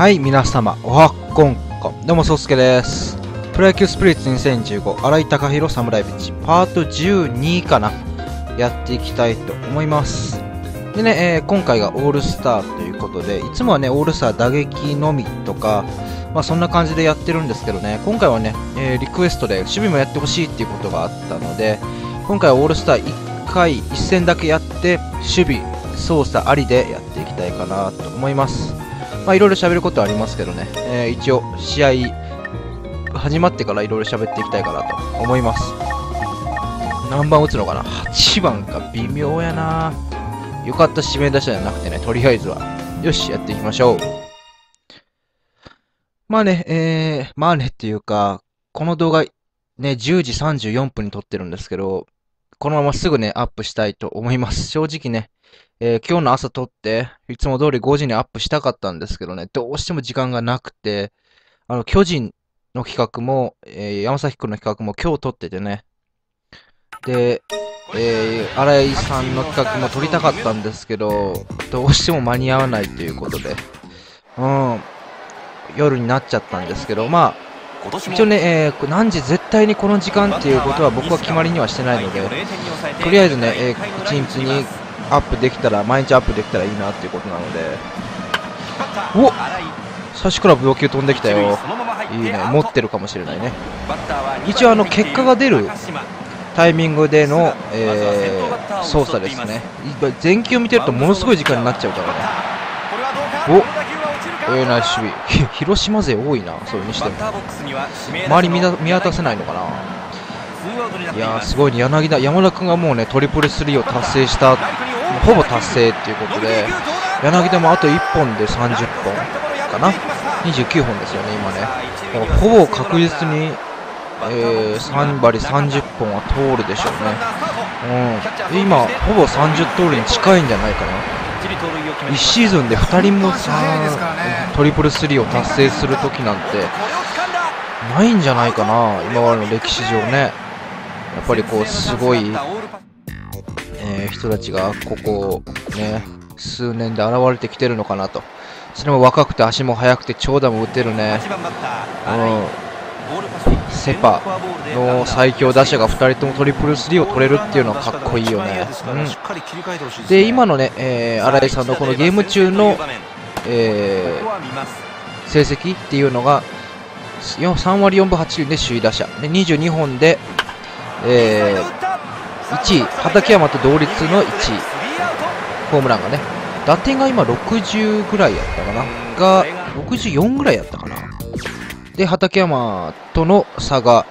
はい、皆様、おはこんこん。どうも、そうすけです。プロ野球スプリッツ2015、新井貴弘侍ビッチ、パート12かな。やっていきたいと思います。でね、えー今回がオールスターということで、いつもはね、オールスター打撃のみとか、まあそんな感じでやってるんですけどね、今回はね、えーリクエストで守備もやってほしいっていうことがあったので、今回はオールスター1回、1戦だけやって、守備、操作ありでやっていきたいかなと思います。まあいろいろ喋ることはありますけどね、えー一応試合始まってからいろいろ喋っていきたいかなと思います。何番打つのかな ?8 番か微妙やなよかった指名打者じゃなくてね、とりあえずは。よし、やっていきましょう。まあね、えー、まあねっていうか、この動画、ね、10時34分に撮ってるんですけど、このまますぐね、アップしたいと思います。正直ね、えー今日の朝撮って、いつも通り5時にアップしたかったんですけどね、どうしても時間がなくて、あの、巨人の企画も、えー山崎くんの企画も今日撮っててね、で、えー、新井さんの企画も撮りたかったんですけど、どうしても間に合わないということで、うん、夜になっちゃったんですけど、まあ、一応ね、えー何時絶対にこの時間っていうことは僕は決まりにはしてないので、とりあえずね、えー、1日にアップできたら、毎日アップできたらいいなっていうことなので、お最初から病球飛んできたよ。いいね、持ってるかもしれないね。一応あの、結果が出るタイミングでの、えー操作ですね。今全球見てるとものすごい時間になっちゃうから。ね。おえー、ナイス守備。ひ広島勢多いな、それにしても。周り見渡せないのかな。いやー、すごいね、柳田、山田君がもうね、トリプルスリーを達成した、ほぼ達成っていうことで、柳田もあと1本で30本かな？29本ですよね、今ね。だからほぼ確実に、えー、3針30本は通るでしょうね。うん。今、ほぼ30通りに近いんじゃないかな。1シーズンで2人もさトリプルスリーを達成するときなんてないんじゃないかな今までの歴史上ねやっぱりこうすごい、えー人たちがここね数年で現れてきてるのかなと。それも若くて足も速くて長打も打てるね。うん。セパの最強打者が2人ともトリプルスリーを取れるっていうのはかっこいいよね、うん、で今のね、えー新井さんのこのゲーム中の、えー成績っていうのが3割4分8厘で首位打者。で22本で、えー1位畠山と同率の1位。ホームランがね。打点が今60ぐらいやったかな。が64ぐらいやったかな。で畠山との差が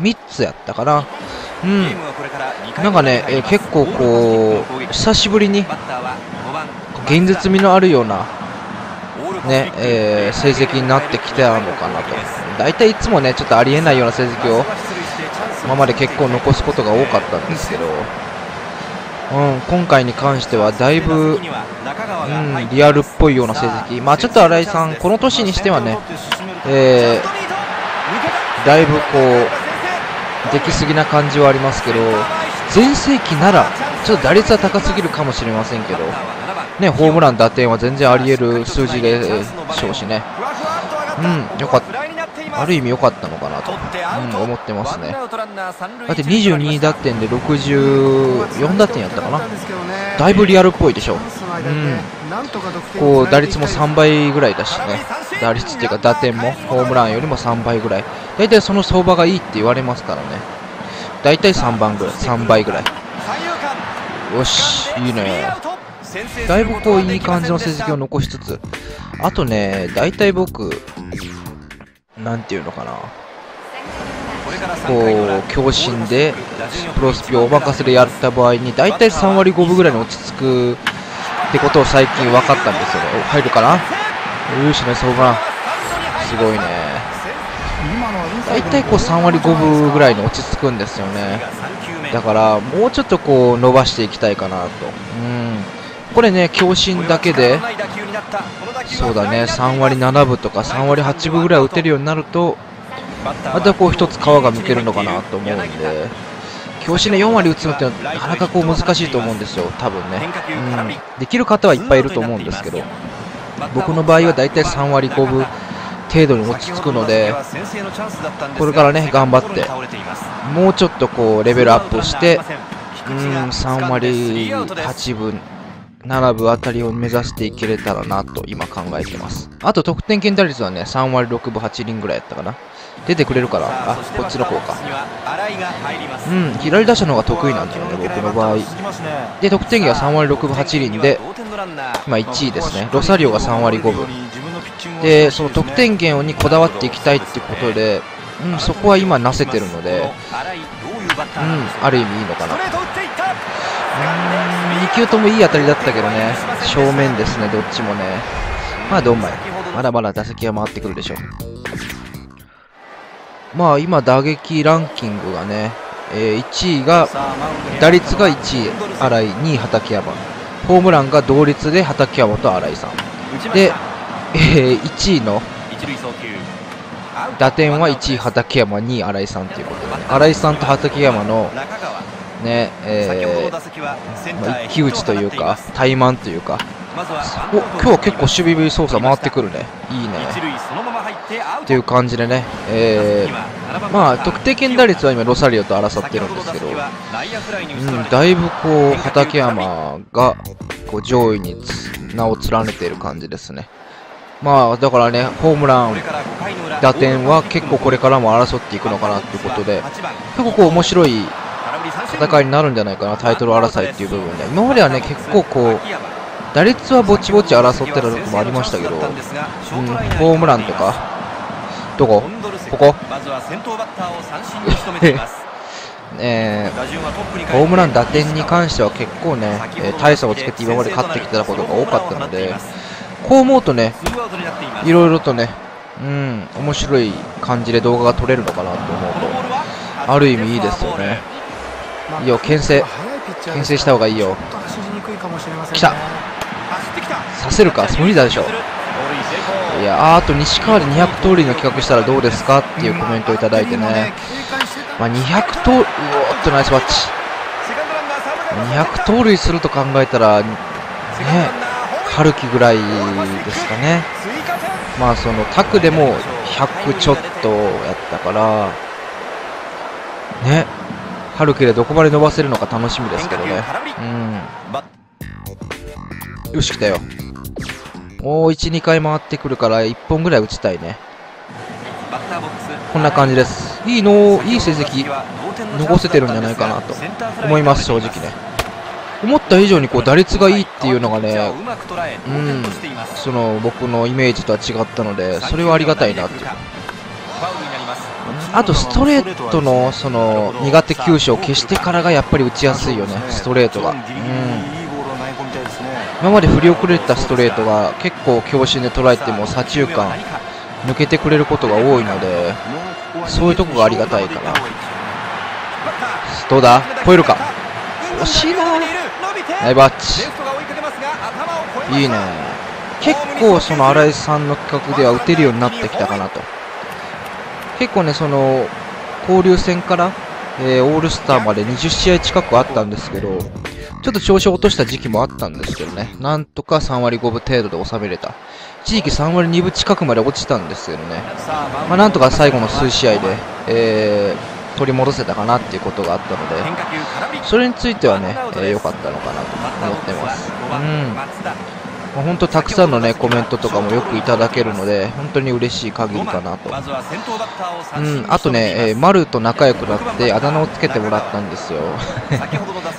3つやったかな。うん。なんかね、えー結構こう久しぶりに現実味のあるようなね、えー成績になってきたのかなと。大体いつもね、ちょっとありえないような成績を、今まで結構残すことが多かったんですけど、うん、今回に関してはだいぶ、うん、リアルっぽいような成績。まあちょっと新井さん、この年にしてはね、えー、だいぶこう、できすぎな感じはありますけど、全盛期なら、ちょっと打率は高すぎるかもしれませんけど、ね、ホームラン、打点は全然あり得る数字でしょうしね。うん、よかった。ある意味良かったのかなと、うん、思ってますね。だって22打点で64打点やったかな。だいぶリアルっぽいでしょ。うん。こう、打率も3倍ぐらいだしね。打率っていうか打点もホームランよりも3倍ぐらい。大体その相場がいいって言われますからね。大体3番ぐらい、3倍ぐらい。よし、いいね。だいぶこういい感じの成績を残しつつ、あとね、大体僕、なんていうのかな、こう、強心で、プロスピをお任せでやった場合に、大体3割5分ぐらいに落ち着くってことを最近分かったんですよね。お入るかな？よしね、そうかな。すごいね。大体こう3割5分ぐらいに落ち着くんですよね。だから、もうちょっとこう伸ばしていきたいかなと。うん。これね、強心だけで、そうだね、3割7分とか3割8分ぐらい打てるようになると、またこう一つ皮がむけるのかなと思うんで、強心で4割打つのってなかなかこう難しいと思うんですよ、多分ね。うん。できる方はいっぱいいると思うんですけど。僕の場合はだいたい3割5分程度に落ち着くのでこれからね頑張ってもうちょっとこうレベルアップしてうん3割8分7分あたりを目指していけれたらなと今考えてます。あと得点圏打率はね3割6分8厘ぐらいやったかな。出てくれるからあこっちの方か。うん左打者の方が得意なんだよね僕の場合。で得点源は3割6分8厘で今1位ですね。ロサリオが3割5分。でその得点源にこだわっていきたいってことで、うん、そこは今なせてるので、うん、ある意味いいのかな。うん2球ともいい当たりだったけどね。正面ですねどっちもね。まあどんまい。まだまだ打席は回ってくるでしょう。まあ今打撃ランキングがね、えー、1位が打率が1位新井2位畠山。ホームランが同率で畠山と新井さん。で、えー、1位の打点は1位畠山2位新井さんということで、ね、新井さんと畠山のねえーまあ、一騎打ちというか怠慢というか。お今日は結構守備操作回ってくるね。いいね。っていう感じでね、えー、まあ得点圏打率は今ロサリオと争ってるんですけど、うん、だいぶこう畠山がこう上位に名を連ねている感じですね。まあだからねホームラン打点は結構これからも争っていくのかなということで結構こう面白い戦いになるんじゃないかなタイトル争いっていう部分で。今まではね結構こう打率はぼちぼち争ってたとこもありましたけど、うん、ホームランとか、どこ？ここ？えー、ホームラン、打点に関しては結構ね、えー、大差をつけて今まで勝ってきてたことが多かったので、こう思うとね、いろいろとね、うん、面白い感じで動画が撮れるのかなと思うと、ある意味いいですよね。いいよ、牽制。牽制した方がいいよ。来たさせるか？無理だでしょいやあと西川で200盗塁の企画したらどうですか？っていうコメントをいただいてね、まあ、200盗うおっとナイスバッチ。200盗塁すると考えたらね春樹ぐらいですかね。まあそのタクでも100ちょっとやったからね春樹でどこまで伸ばせるのか楽しみですけどねうんよし、来たよ。もう1、2回回ってくるから1本ぐらい打ちたいね。こんな感じです。いいの、いい成績残せてるんじゃないかなと思います、正直ね。思った以上にこう打率がいいっていうのがね、うん、その僕のイメージとは違ったので、それはありがたいなっていう。あとストレートのその苦手球種を消してからがやっぱり打ちやすいよね、ストレートが。うん。今まで振り遅れたストレートが結構強振で捉えても左中間抜けてくれることが多いのでそういうとこがありがたいかな。どうだ？超えるか？惜しいな。ナイバッチ。いいね。結構その新井さんの企画では打てるようになってきたかなと。結構ねその交流戦から、えー、オールスターまで20試合近くあったんですけどちょっと調子を落とした時期もあったんですけどね。なんとか3割5分程度で収めれた。一時期3割2分近くまで落ちたんですけどね。まあ、なんとか最後の数試合で、えー、取り戻せたかなっていうことがあったので、それについてはね、良、えー、かったのかなと思ってます。うん。まあ、本当たくさんのねコメントとかもよくいただけるので本当に嬉しい限りかなと、うん、あとね、えー、丸と仲良くなってあだ名をつけてもらったんですよ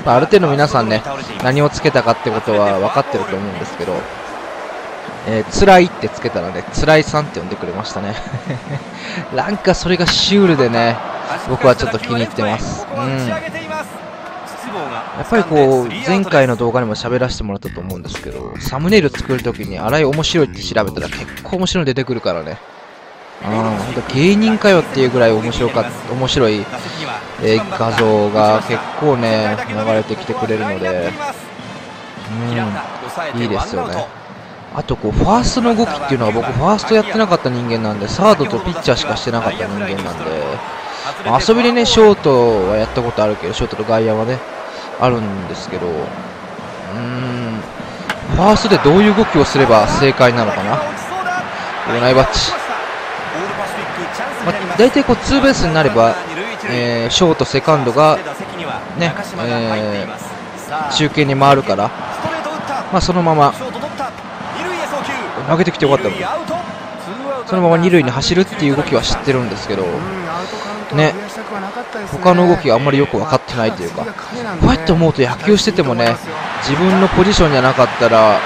まあ、ある程度皆さんね何をつけたかってことは分かってると思うんですけどえー、辛いってつけたらね、辛いさんって呼んでくれましたね。なんかそれがシュールでね、僕はちょっと気に入ってます。うん。やっぱりこう、前回の動画にも喋らせてもらったと思うんですけど、サムネイル作るときに、あらい面白いって調べたら結構面白いの出てくるからね。うん、芸人かよっていうぐらい面白か面白い、えー、画像が結構ね、流れてきてくれるので、うん、いいですよね。あとこう、ファーストの動きっていうのは僕、ファーストやってなかった人間なんで、サードとピッチャーしかしてなかった人間なんで、まあ、遊びでね、ショートはやったことあるけど、ショートと外野はね、あるんですけど、うーん、ファーストでどういう動きをすれば正解なのかな？オナイバッチ。まあ、大体こうツーベースになれば、えー、ショート、セカンドが、ね、えー、中継に回るから、まあ、そのまま投げてきてよかったのそのまま二塁に走るっていう動きは知ってるんですけど、ね、他の動きがあんまりよく分かってないというか、こうやって思うと野球しててもね、自分のポジションじゃなかったら、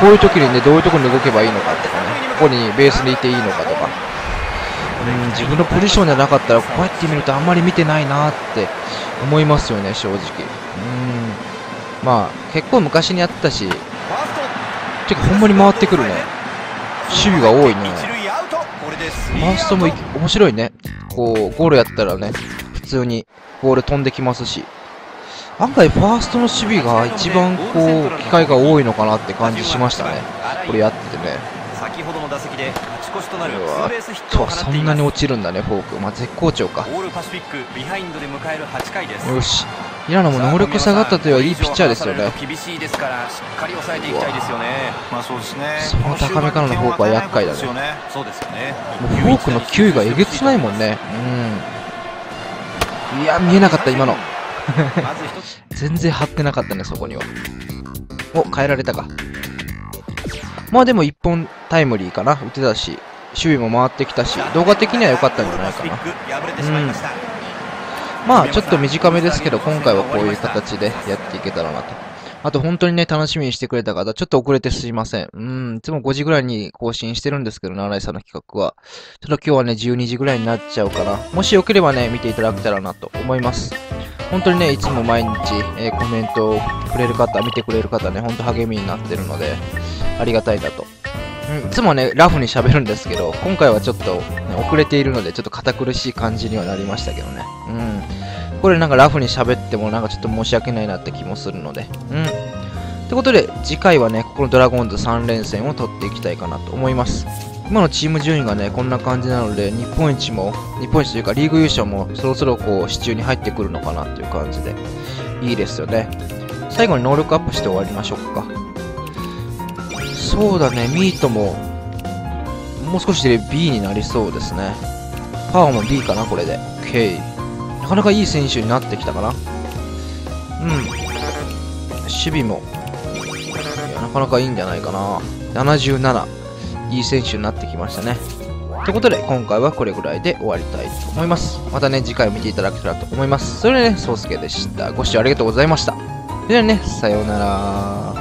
こういう時にね、どういうところに動けばいいのかとかね、ここにベースにいていいのかとか、うん、自分のポジションじゃなかったら、こうやって見るとあんまり見てないなって思いますよね、正直。うん、まあ、結構昔にやったし、てかほんまに回ってくるね。守備が多いね。ファーストも面白いね。こう、ゴールやったらね、普通にボール飛んできますし。案外ファーストの守備が一番こう、機会が多いのかなって感じしましたね。これやっててね。先ほどの打席で勝ち越しとなるツーベースヒットをそんなに落ちるんだね、フォーク。まあ、絶好調か。よし。平野も能力下がったといういいピッチャーですよね。厳しいですからしっかり抑えていきたいですよね。まあそうですね。その高めからのフォークは厄介だね。そうですよね。もうフォークの球威がえげつないもんね。うん。いや見えなかった今の。全然張ってなかったねそこには。お変えられたか。まあでも1本タイムリーかな。打てたし、守備も回ってきたし、動画的には良かったんじゃないかな。うん。まあちょっと短めですけど、今回はこういう形でやっていけたらなと。あと本当にね、楽しみにしてくれた方、ちょっと遅れてすいません。うん、いつも5時ぐらいに更新してるんですけど、奈良井さんの企画は。ちょっと今日はね、12時ぐらいになっちゃうから、もしよければね、見ていただけたらなと思います。本当にね、いつも毎日、えー、コメントをくれる方、見てくれる方ね、本当励みになってるので、ありがたいなと。いつもね、ラフに喋るんですけど、今回はちょっと、ね、遅れているので、ちょっと堅苦しい感じにはなりましたけどね。うん。これなんかラフに喋ってもなんかちょっと申し訳ないなって気もするので。うん。ってことで、次回はね、ここのドラゴンズ3連戦を取っていきたいかなと思います。今のチーム順位がね、こんな感じなので、日本一も、日本一というかリーグ優勝もそろそろこう、支柱に入ってくるのかなっていう感じで、いいですよね。最後に能力アップして終わりましょうか。そうだね、ミートも、もう少しで B になりそうですね。パワーも B かな、これで。OK。なかなかいい選手になってきたかな。うん。守備も、いやなかなかいいんじゃないかな。77。いい選手になってきましたね。ということで、今回はこれぐらいで終わりたいと思います。またね、次回を見ていただけたらと思います。それではね、そうすけでした。ご視聴ありがとうございました。それではね、さようなら。